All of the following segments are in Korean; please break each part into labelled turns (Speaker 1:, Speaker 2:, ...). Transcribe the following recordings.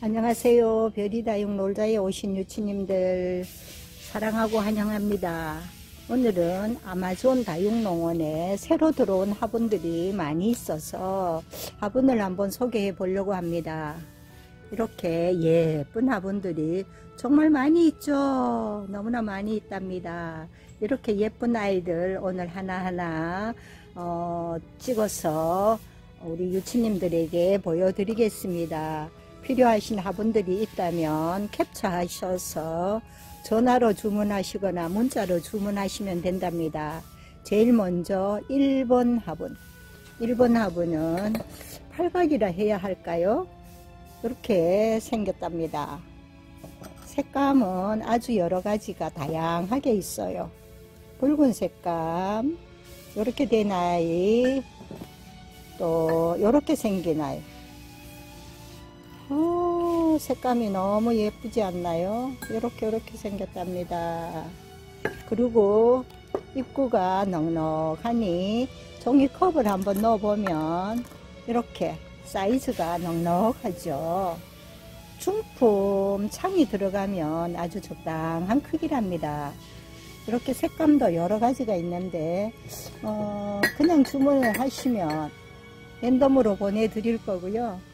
Speaker 1: 안녕하세요. 별이다육 놀자에 오신 유치님들 사랑하고 환영합니다. 오늘은 아마존 다육농원에 새로 들어온 화분들이 많이 있어서 화분을 한번 소개해 보려고 합니다. 이렇게 예쁜 화분들이 정말 많이 있죠. 너무나 많이 있답니다. 이렇게 예쁜 아이들 오늘 하나하나 어, 찍어서 우리 유치님들에게 보여드리겠습니다. 필요하신 화분들이 있다면 캡처하셔서 전화로 주문하시거나 문자로 주문하시면 된답니다. 제일 먼저 1번 화분. 1번 화분은 팔각이라 해야 할까요? 이렇게 생겼답니다. 색감은 아주 여러 가지가 다양하게 있어요. 붉은 색감, 이렇게 된 아이, 또 이렇게 생긴 아이. 어, 색감이 너무 예쁘지 않나요? 이렇게 이렇게 생겼답니다. 그리고 입구가 넉넉하니 종이컵을 한번 넣어보면 이렇게 사이즈가 넉넉하죠. 중품 창이 들어가면 아주 적당한 크기랍니다. 이렇게 색감도 여러 가지가 있는데 어, 그냥 주문을 하시면 랜덤으로 보내드릴 거고요.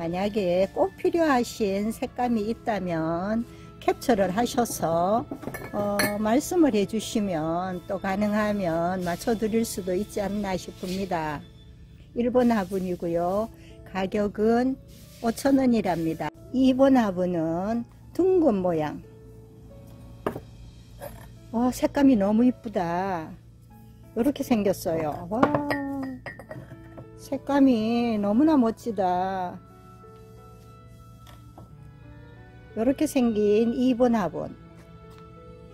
Speaker 1: 만약에 꼭 필요하신 색감이 있다면 캡처를 하셔서 어, 말씀을 해주시면 또 가능하면 맞춰드릴 수도 있지 않나 싶습니다. 1번 화분이고요. 가격은 5천원이랍니다. 2번 화분은 둥근 모양. 와 색감이 너무 이쁘다. 이렇게 생겼어요. 와 색감이 너무나 멋지다. 이렇게 생긴 2번 화분.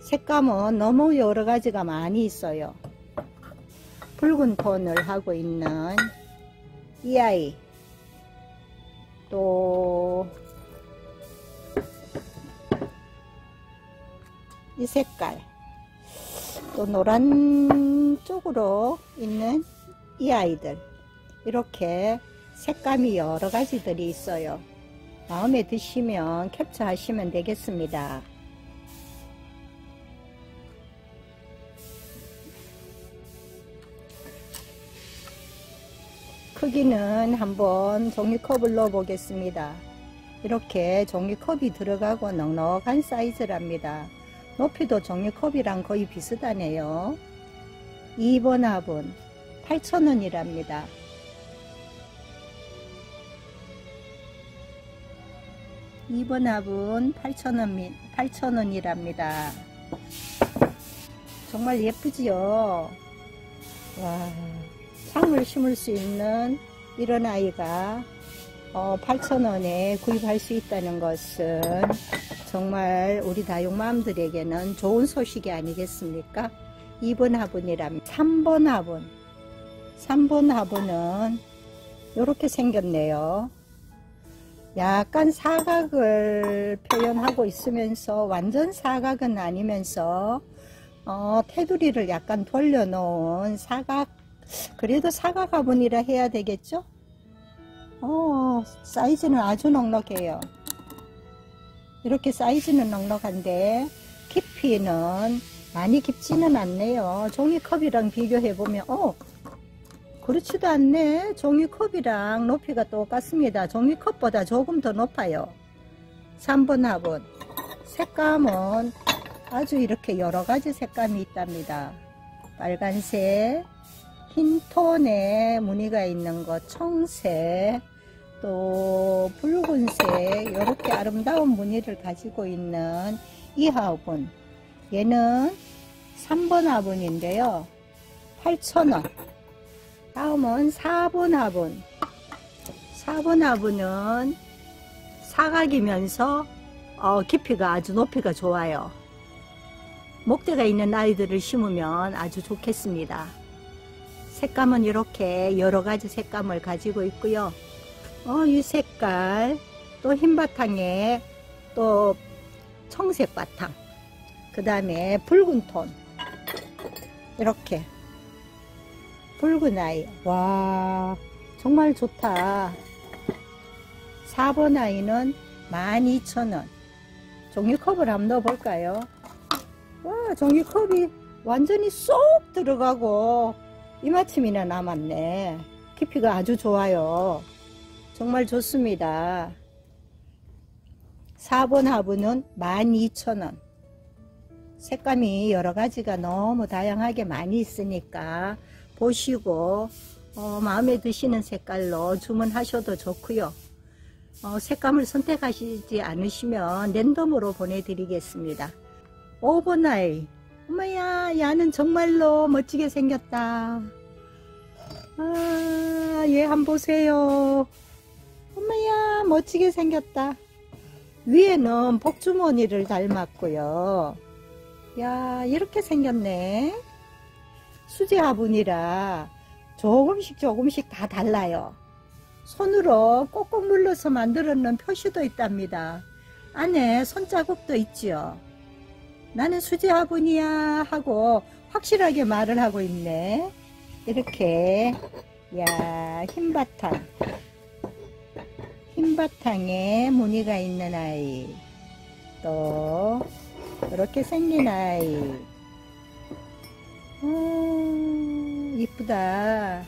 Speaker 1: 색감은 너무 여러 가지가 많이 있어요. 붉은 톤을 하고 있는 이 아이. 또, 이 색깔. 또 노란 쪽으로 있는 이 아이들. 이렇게 색감이 여러 가지들이 있어요. 마음에 드시면 캡처하시면 되겠습니다. 크기는 한번 종이컵을 넣어 보겠습니다. 이렇게 종이컵이 들어가고 넉넉한 사이즈랍니다. 높이도 종이컵이랑 거의 비슷하네요. 2번 화분 8,000원이랍니다. 2번 합은 8,000원, 8,000원이랍니다. 정말 예쁘지요? 와, 창을 심을 수 있는 이런 아이가 어, 8,000원에 구입할 수 있다는 것은 정말 우리 다육맘들에게는 좋은 소식이 아니겠습니까? 2번 화분이랍니다. 3번 화분. 3번 화분은 이렇게 생겼네요. 약간 사각을 표현하고 있으면서 완전 사각은 아니면서 어, 테두리를 약간 돌려놓은 사각 그래도 사각 화분이라 해야 되겠죠? 어, 사이즈는 아주 넉넉해요. 이렇게 사이즈는 넉넉한데 깊이는 많이 깊지는 않네요. 종이컵이랑 비교해보면 어 그렇지도 않네. 종이컵이랑 높이가 똑같습니다. 종이컵보다 조금 더 높아요. 3번 화분. 색감은 아주 이렇게 여러가지 색감이 있답니다. 빨간색, 흰 톤에 무늬가 있는 것, 청색, 또 붉은색, 이렇게 아름다운 무늬를 가지고 있는 이 화분. 얘는 3번 화분인데요. 8,000원. 다음은 4번 화분. 4번 화분은 사각이면서 어, 깊이가 아주 높이가 좋아요. 목대가 있는 아이들을 심으면 아주 좋겠습니다. 색감은 이렇게 여러가지 색감을 가지고 있고요. 어, 이 색깔 또 흰 바탕에 또 청색 바탕 그 다음에 붉은 톤 이렇게 붉은 아이 와 정말 좋다 4번 아이는 12,000원. 종이컵을 한번 넣어볼까요? 와, 종이컵이 완전히 쏙 들어가고 이마침이나 남았네. 깊이가 아주 좋아요. 정말 좋습니다. 4번 화분은 12,000원. 색감이 여러 가지가 너무 다양하게 많이 있으니까 보시고 어, 마음에 드시는 색깔로 주문하셔도 좋고요. 어, 색감을 선택하시지 않으시면 랜덤으로 보내드리겠습니다. 5번 아이 엄마야 야는 정말로 멋지게 생겼다. 아, 얘 한번 보세요. 엄마야 멋지게 생겼다. 위에는 복주머니를 닮았고요. 야 이렇게 생겼네. 수제 화분이라 조금씩 조금씩 다 달라요. 손으로 꼭꼭 눌러서 만들어 놓은 표시도 있답니다. 안에 손자국도 있지요. 나는 수제 화분이야 하고 확실하게 말을 하고 있네. 이렇게 야 흰바탕 흰바탕에 무늬가 있는 아이 또 이렇게 생긴 아이 음, 이쁘다.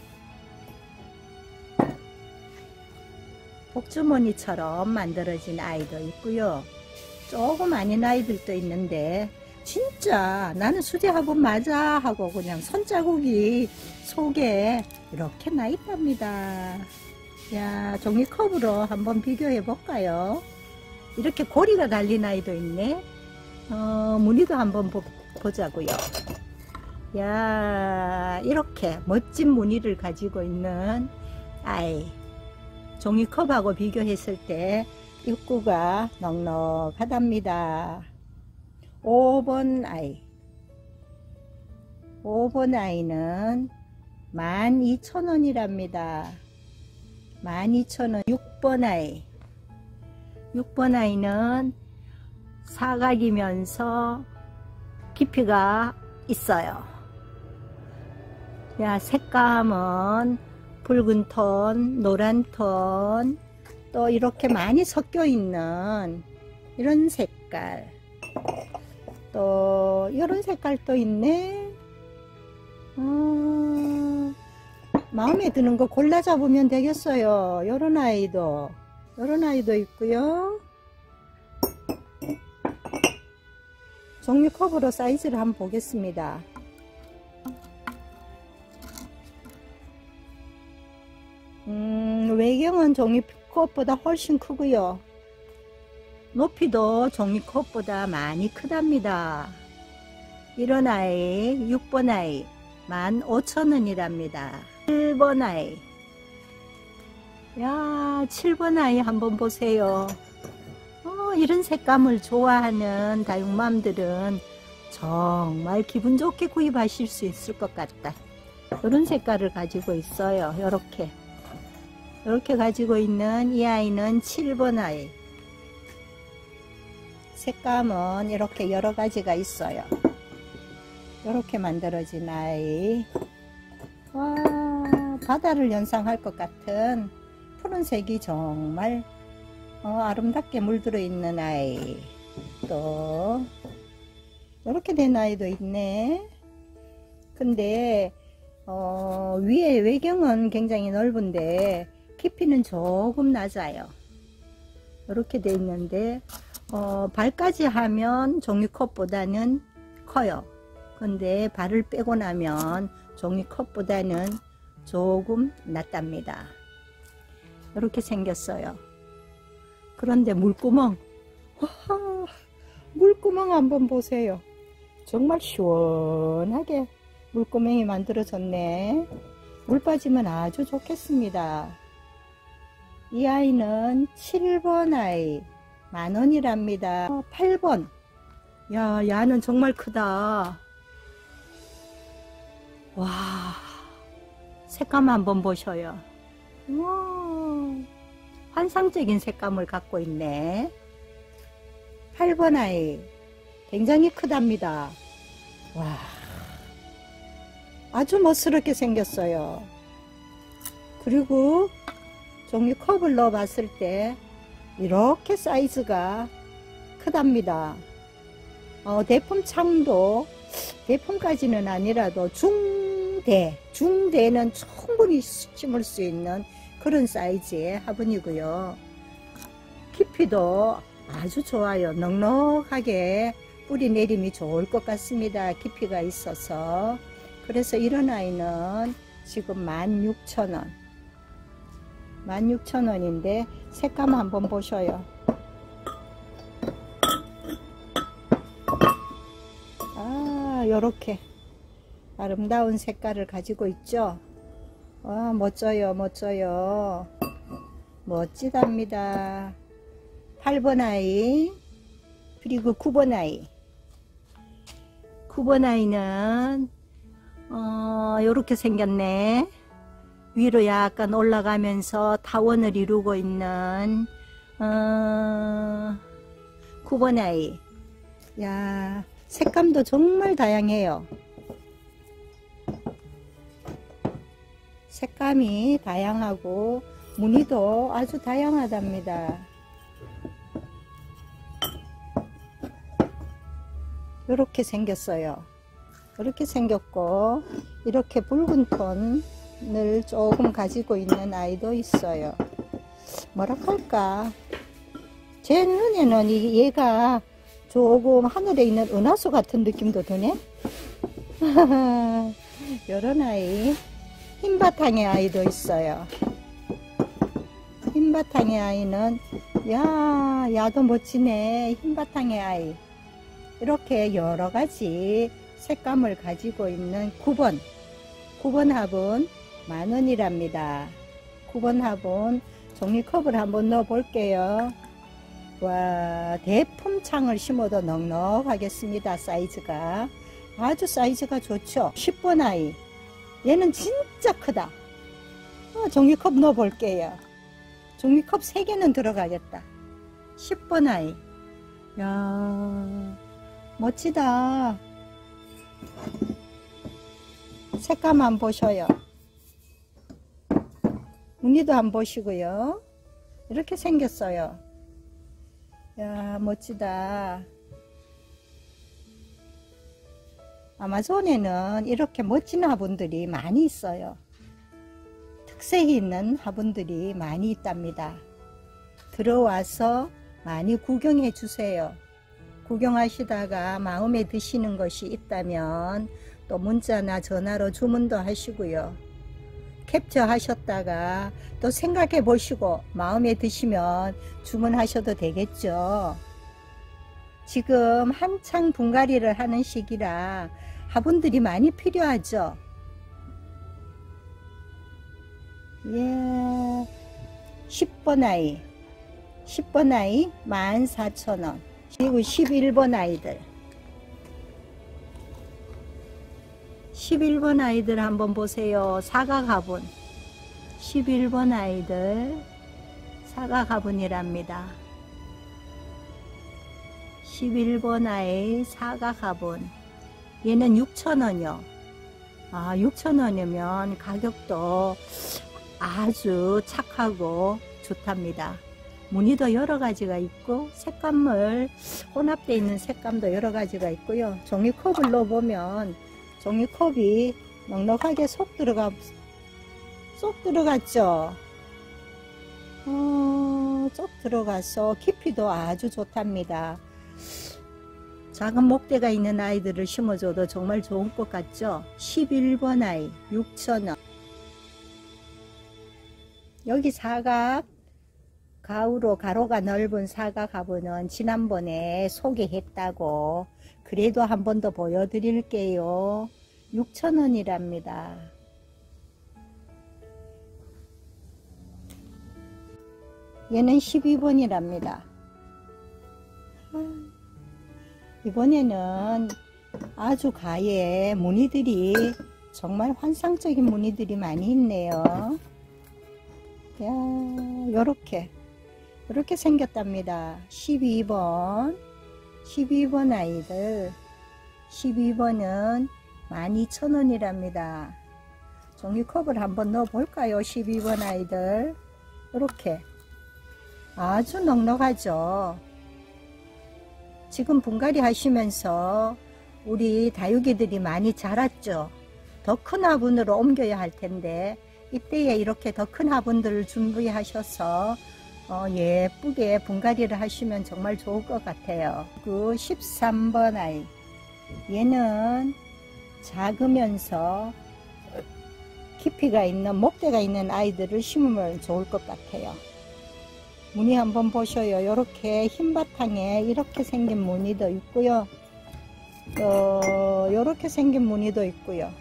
Speaker 1: 복주머니처럼 만들어진 아이도 있고요. 조금 아닌 아이들도 있는데 진짜 나는 수제 화분 맞아 하고 그냥 손자국이 속에 이렇게 나 있답니다. 야 종이컵으로 한번 비교해 볼까요? 이렇게 고리가 달린 아이도 있네. 어, 무늬도 한번 보, 보자고요 야 이렇게 멋진 무늬를 가지고 있는 아이 종이컵하고 비교했을 때 입구가 넉넉하답니다. 5번 아이. 5번 아이는 12,000원이랍니다. 12,000원. 6번 아이. 6번 아이는 사각이면서 깊이가 있어요 야 색감은 붉은 톤 노란 톤 또 이렇게 많이 섞여 있는 이런 색깔. 또 이런 색깔도 있네. 음, 마음에 드는 거 골라 잡으면 되겠어요. 요런 아이도 요런 아이도 있고요. 종류 컵으로 사이즈를 한번 보겠습니다 음, 외경은 종이컵보다 훨씬 크고요 높이도 종이컵보다 많이 크답니다. 이런 아이 6번 아이 15,000원이랍니다. 7번 아이 야 7번 아이 한번 보세요. 어, 이런 색감을 좋아하는 다육맘들은 정말 기분 좋게 구입하실 수 있을 것 같다. 이런 색깔을 가지고 있어요. 이렇게 이렇게 가지고 있는 이 아이는 7번 아이 색감은 이렇게 여러 가지가 있어요. 이렇게 만들어진 아이. 와, 바다를 연상할 것 같은 푸른색이 정말 어, 아름답게 물들어 있는 아이. 또, 이렇게 된 아이도 있네. 근데, 어, 위에 외경은 굉장히 넓은데, 깊이는 조금 낮아요. 이렇게 돼 있는데, 어, 발까지 하면 종이컵보다는 커요. 근데 발을 빼고 나면 종이컵보다는 조금 낫답니다. 이렇게 생겼어요. 그런데 물구멍, 와, 물구멍 한번 보세요. 정말 시원하게 물구멍이 만들어졌네. 물 빠지면 아주 좋겠습니다. 이 아이는 7번 아이. 만원이랍니다. 8번. 야, 야는 정말 크다. 와, 색감 한번 보셔요. 와, 환상적인 색감을 갖고 있네. 8번 아이. 굉장히 크답니다. 와, 아주 멋스럽게 생겼어요. 그리고 종이컵을 넣어 봤을 때 이렇게 사이즈가 크답니다. 어, 대품 창도 대품까지는 아니라도 중대, 중대는 충분히 심을 수 있는 그런 사이즈의 화분이고요. 깊이도 아주 좋아요. 넉넉하게 뿌리 내림이 좋을 것 같습니다. 깊이가 있어서. 그래서 이런 아이는 지금 16,000원. 16,000원인데 색감 한번 보셔요. 아, 요렇게 아름다운 색깔을 가지고 있죠. 와, 멋져요, 멋져요. 멋지답니다. 8번 아이, 그리고 9번 아이. 9번 아이는, 어, 요렇게 생겼네. 위로 약간 올라가면서 타원을 이루고 있는, 어, 9번 아이. 야, 색감도 정말 다양해요. 색감이 다양하고 무늬도 아주 다양하답니다. 이렇게 생겼어요. 이렇게 생겼고 이렇게 붉은 톤 을 조금 가지고 있는 아이도 있어요. 뭐라 할까? 제 눈에는 얘가 조금 하늘에 있는 은하수 같은 느낌도 드네. 이런 아이 흰 바탕의 아이도 있어요. 흰 바탕의 아이는 야 야도 멋지네 흰 바탕의 아이 이렇게 여러가지 색감을 가지고 있는 9번 9번 화분 만 원이랍니다. 9번 화분 종이컵을 한번 넣어 볼게요. 와 대품창을 심어도 넉넉하겠습니다 사이즈가. 아주 사이즈가 좋죠? 10번 아이. 얘는 진짜 크다. 어, 종이컵 넣어 볼게요. 종이컵 3개는 들어가겠다. 10번 아이. 야 멋지다. 색감 한 보셔요 무늬도 한 보시고요. 이렇게 생겼어요. 야 멋지다. 아마존에는 이렇게 멋진 화분들이 많이 있어요. 특색이 있는 화분들이 많이 있답니다. 들어와서 많이 구경해 주세요. 구경하시다가 마음에 드시는 것이 있다면 또 문자나 전화로 주문도 하시고요. 캡처 하셨다가 또 생각해 보시고 마음에 드시면 주문하셔도 되겠죠. 지금 한창 분갈이를 하는 시기라 화분들이 많이 필요하죠. 예, 10번 아이 10번 아이 14,000원 그리고 11번 아이들 11번 아이들 한번 보세요. 사과 가분 11번 아이들 사과 가분이랍니다. 11번 아이 사과 가분 얘는 6,000원이요. 아 6,000원이면 가격도 아주 착하고 좋답니다. 무늬도 여러 가지가 있고 색감을 혼합되어 있는 색감도 여러 가지가 있고요. 종이컵을 넣어보면 종이컵이 넉넉하게 쏙 들어가 쏙 들어갔죠. 어, 쏙 들어가서 깊이도 아주 좋답니다. 작은 목대가 있는 아이들을 심어줘도 정말 좋은 것 같죠? 11번 아이 6,000원 여기 사각 가우로 가로가 넓은 화분은 지난번에 소개했다고 그래도 한 번 더 보여드릴게요. 6,000원이랍니다. 얘는 12번이랍니다. 이번에는 아주 가에 무늬들이 정말 환상적인 무늬들이 많이 있네요. 야, 요렇게 이렇게 생겼답니다. 12번 12번 아이들 12번은 12,000원이랍니다. 종이컵을 한번 넣어 볼까요? 12번 아이들 이렇게 아주 넉넉하죠. 지금 분갈이 하시면서 우리 다육이들이 많이 자랐죠. 더 큰 화분으로 옮겨야 할 텐데 이때에 이렇게 더 큰 화분들을 준비하셔서 어, 예쁘게 분갈이를 하시면 정말 좋을 것 같아요. 그 13번 아이 얘는 작으면서 깊이가 있는 목대가 있는 아이들을 심으면 좋을 것 같아요. 무늬 한번 보셔요. 이렇게 흰 바탕에 이렇게 생긴 무늬도 있고요. 어, 이렇게 생긴 무늬도 있고요.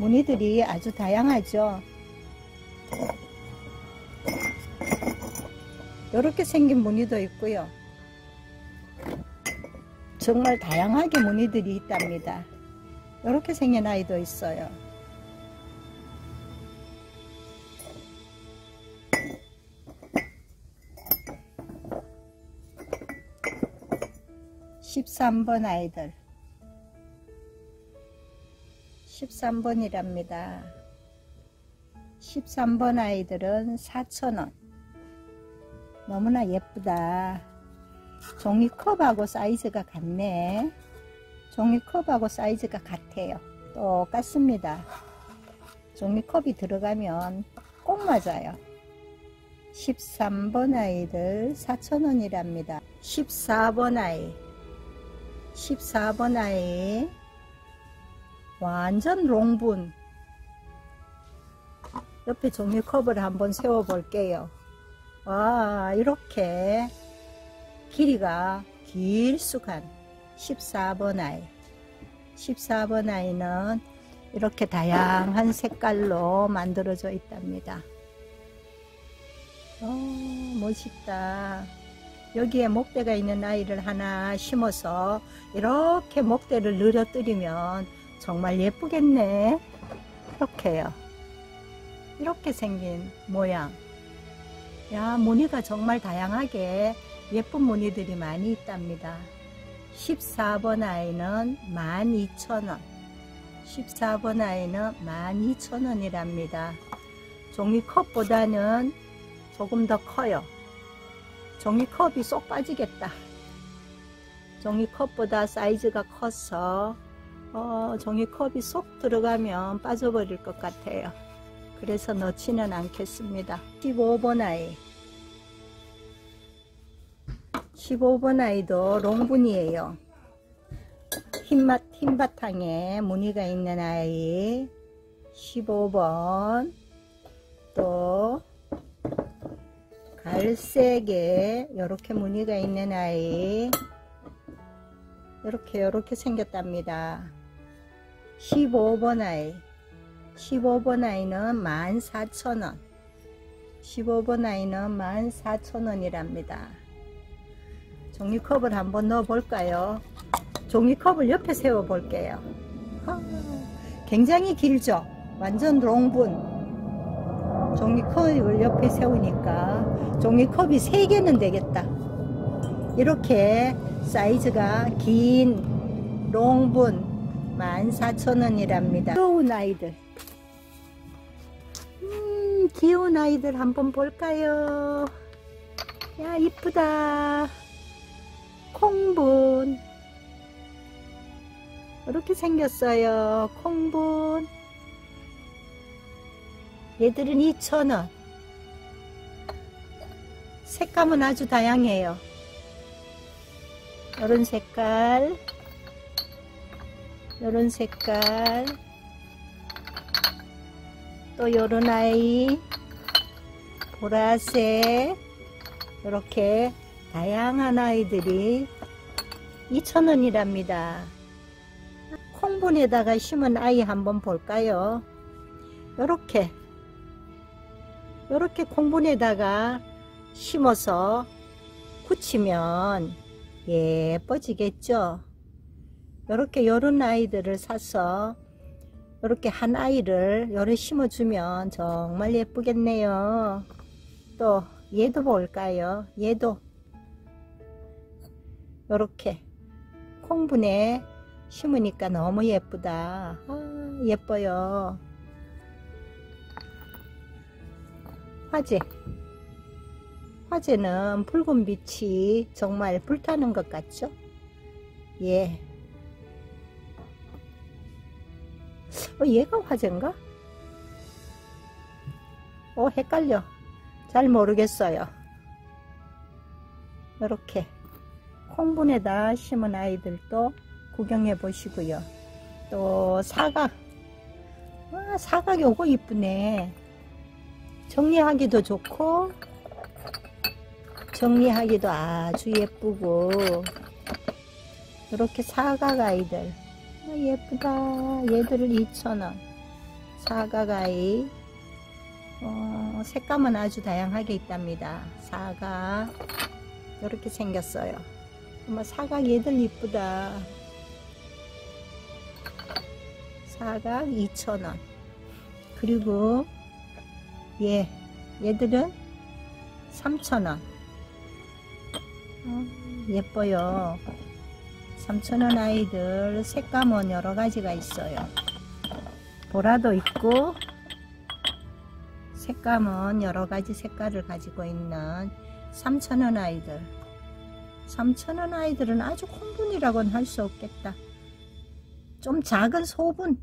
Speaker 1: 무늬들이 아주 다양하죠. 이렇게 생긴 무늬도 있고요. 정말 다양하게 무늬들이 있답니다. 이렇게 생긴 아이도 있어요. (13번) 아이들 13번이랍니다. 13번 아이들은 4,000원. 너무나 예쁘다. 종이컵하고 사이즈가 같네. 종이컵하고 사이즈가 같아요. 똑같습니다. 종이컵이 들어가면 꼭 맞아요. 13번 아이들 4,000원이랍니다. 14번 아이 14번 아이 완전 롱분 옆에 종이컵을 한번 세워 볼게요. 와 이렇게 길이가 길쭉한 14번 아이. 14번 아이는 이렇게 다양한 색깔로 만들어져 있답니다. 오, 멋있다. 여기에 목대가 있는 아이를 하나 심어서 이렇게 목대를 늘어뜨리면 정말 예쁘겠네. 이렇게요. 이렇게 생긴 모양 야 무늬가 정말 다양하게 예쁜 무늬들이 많이 있답니다. 14번 아이는 12,000원. 14번 아이는 12,000원이랍니다. 종이컵보다는 조금 더 커요. 종이컵이 쏙 빠지겠다. 종이컵보다 사이즈가 커서 어, 종이컵이 쏙 들어가면 빠져버릴 것 같아요 그래서 넣지는 않겠습니다. 15번 아이. 15번 아이도 롱분이에요. 흰맛, 흰바탕에 무늬가 있는 아이. 15번. 또 갈색에 이렇게 무늬가 있는 아이. 이렇게 이렇게 생겼답니다. 15번 아이 15번 아이는 14,000원. 15번 아이는 14,000원이랍니다. 종이컵을 한번 넣어 볼까요? 종이컵을 옆에 세워 볼게요. 굉장히 길죠? 완전 롱분. 종이컵을 옆에 세우니까 종이컵이 3개는 되겠다. 이렇게 사이즈가 긴 롱분 14,000원이랍니다. 귀여운 아이들 음 귀여운 아이들 한번 볼까요? 야 이쁘다. 콩분. 이렇게 생겼어요. 콩분. 얘들은 2,000원. 색감은 아주 다양해요. 이런 색깔. 이런 색깔 또 요런 아이 보라색 이렇게 다양한 아이들이 2,000원이랍니다. 콩분에다가 심은 아이 한번 볼까요? 요렇게 요렇게 콩분에다가 심어서 굳히면 예뻐지겠죠? 요렇게 요런 아이들을 사서 요렇게 한 아이를 요래 심어주면 정말 예쁘겠네요. 또 얘도 볼까요? 얘도 요렇게 콩분에 심으니까 너무 예쁘다 아, 예뻐요 화재 화재는 붉은 빛이 정말 불타는 것 같죠? 예. 어, 얘가 화재인가? 어, 헷갈려. 잘 모르겠어요. 이렇게 콩분에다 심은 아이들도 구경해 보시고요. 또 사각. 아, 사각 요거 이쁘네. 정리하기도 좋고 정리하기도 아주 예쁘고 이렇게 사각 아이들 아, 예쁘다. 얘들을 2,000원. 사각 아이. 어, 색감은 아주 다양하게 있답니다. 사각 이렇게 생겼어요. 정말 사각 얘들 이쁘다. 사각 2,000원. 그리고 얘 얘들은 3,000원. 어, 예뻐요 3,000원 아이들 색감은 여러 가지가 있어요. 보라도 있고 색감은 여러 가지 색깔을 가지고 있는 3,000원 아이들. 3,000원 아이들은 아주 콩분이라고는 할 수 없겠다. 좀 작은 소분.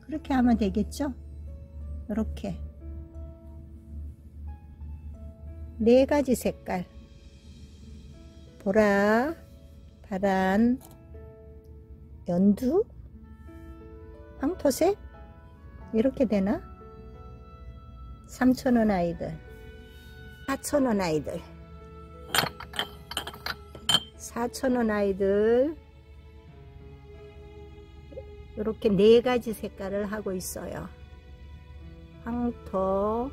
Speaker 1: 그렇게 하면 되겠죠? 이렇게. 네 가지 색깔. 보라, 파란, 연두, 황토색? 이렇게 되나? 3,000원 아이들. 4,000원 아이들. 4,000원 아이들. 이렇게 네 가지 색깔을 하고 있어요. 황토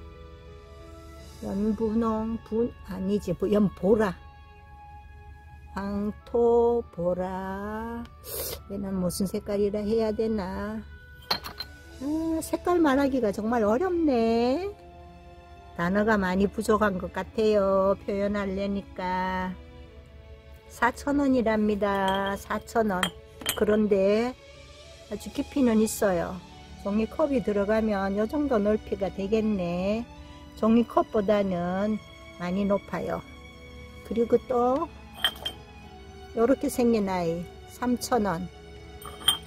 Speaker 1: 연분홍 분 아니지 연보라 황토 보라. 얘는 무슨 색깔이라 해야 되나? 아, 색깔 말하기가 정말 어렵네. 단어가 많이 부족한 것 같아요 표현하려니까. 4,000원이랍니다 4,000원. 그런데 아주 깊이는 있어요. 종이컵이 들어가면 이 정도 넓이가 되겠네. 종이컵보다는 많이 높아요. 그리고 또 이렇게 생긴 아이 3,000원.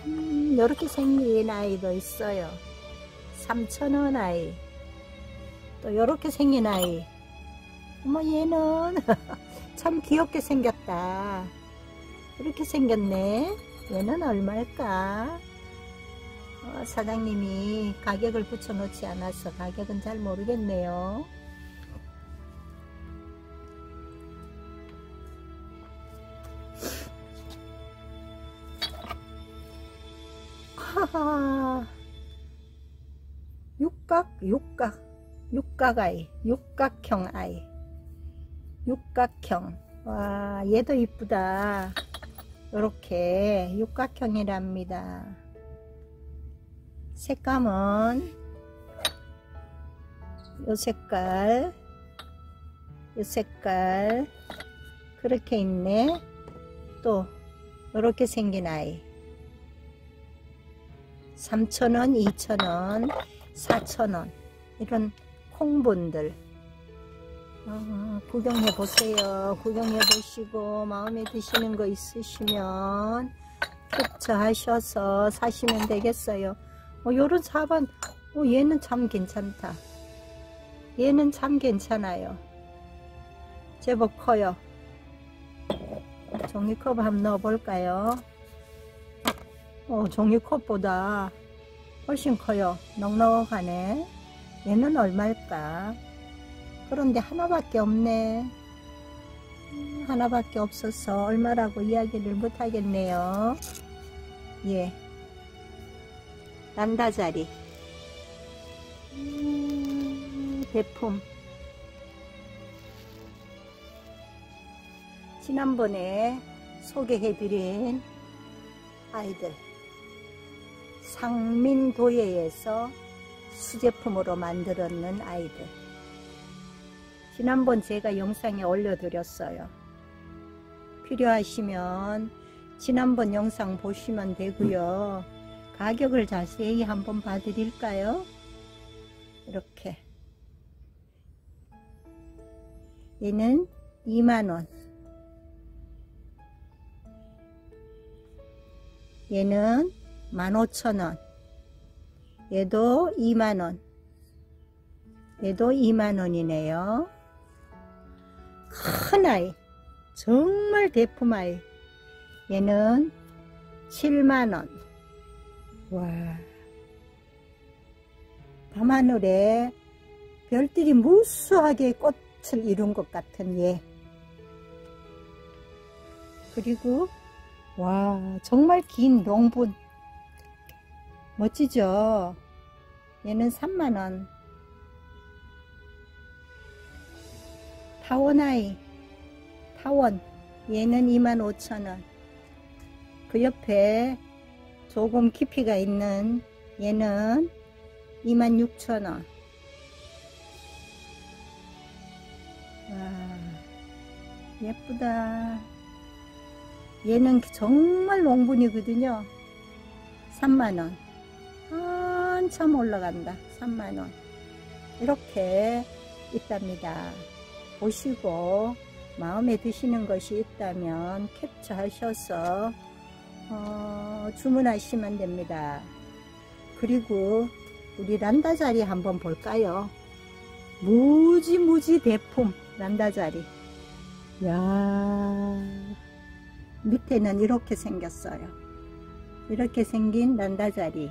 Speaker 1: 음, 이렇게 생긴 아이도 있어요. 3,000원 아이. 또 이렇게 생긴 아이. 어머 얘는 참 귀엽게 생겼다. 이렇게 생겼네. 얘는 얼마일까? 어, 사장님이 가격을 붙여 놓지 않아서 가격은 잘 모르겠네요 육각 육각 육각아이 육각형 아이. 육각형. 와 얘도 이쁘다. 이렇게 육각형이랍니다. 색감은 요 색깔 요 색깔. 그렇게 있네. 또 이렇게 생긴 아이. 3,000원, 2,000원, 4,000원 이런 콩분들 어, 구경해 보세요. 구경해 보시고 마음에 드시는 거 있으시면 캡처하셔서 사시면 되겠어요. 어, 요런 사반 어, 얘는 참 괜찮다. 얘는 참 괜찮아요. 제법 커요. 종이컵 한번 넣어볼까요? 어, 종이컵보다 훨씬 커요. 넉넉하네. 얘는 얼마일까? 그런데 하나밖에 없네. 음, 하나밖에 없어서 얼마라고 이야기를 못하겠네요. 예. 난다자리. 음, 대품. 지난번에 소개해드린 아이들. 상민도예에서 수제품으로 만들었는 아이들. 지난번 제가 영상에 올려드렸어요. 필요하시면 지난번 영상 보시면 되고요. 가격을 자세히 한번 봐드릴까요? 이렇게. 얘는 2만원. 얘는 15,000원. 얘도 2만원. 얘도 2만원이네요. 큰 아이. 정말 대품 아이. 얘는 7만원. 와. 밤하늘에 별들이 무수하게 꽃을 이룬 것 같은 얘. 그리고 와 정말 긴 롱분 멋지죠? 얘는 3만원. 타원아이 타원. 얘는 25,000원. 그 옆에 조금 깊이가 있는 얘는 26,000원. 와 예쁘다. 얘는 정말 농분이거든요. 3만원 한참 올라간다. 3만원. 이렇게 있답니다. 보시고 마음에 드시는 것이 있다면 캡처하셔서 어, 주문하시면 됩니다. 그리고 우리 란다자리 한번 볼까요? 무지무지 대품 란다자리. 야 밑에는 이렇게 생겼어요. 이렇게 생긴 난다자리.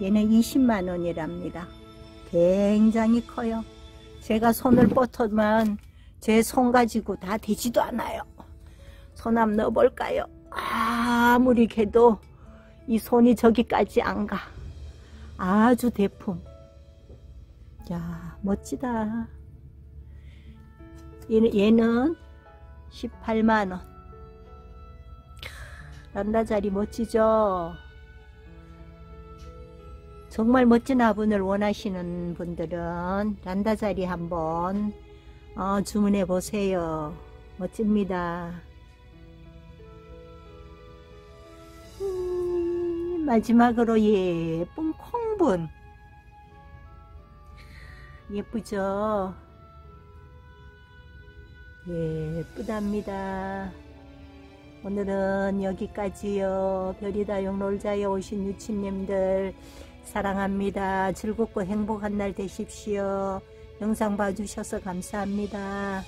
Speaker 1: 얘는 20만 원이랍니다. 굉장히 커요. 제가 손을 뻗으면 제 손 가지고 다 되지도 않아요. 손 한번 넣어볼까요? 아무리 개도 이 손이 저기까지 안 가. 아주 대품. 야 멋지다. 얘는, 얘는 18만원. 란다자리 멋지죠? 정말 멋진 화분을 원하시는 분들은 란다자리 한번 어, 주문해 보세요. 멋집니다. 음, 마지막으로 예쁜 콩분 예쁘죠? 예쁘답니다. 오늘은 여기까지요. 별이다 용 놀자에 오신 유치님들 사랑합니다. 즐겁고 행복한 날 되십시오. 영상 봐주셔서 감사합니다.